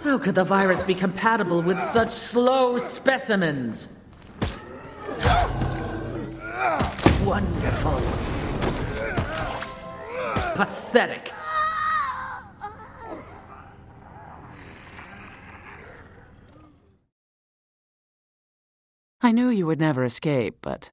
How could the virus be compatible with such slow specimens? Wonderful. Pathetic. I knew you would never escape, but